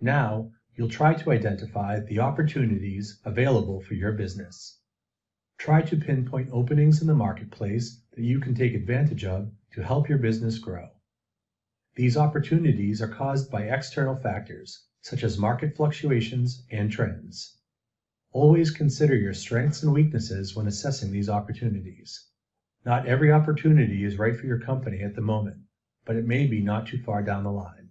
Now, you'll try to identify the opportunities available for your business. Try to pinpoint openings in the marketplace that you can take advantage of to help your business grow. These opportunities are caused by external factors, such as market fluctuations and trends. Always consider your strengths and weaknesses when assessing these opportunities. Not every opportunity is right for your company at the moment, but it may be not too far down the line.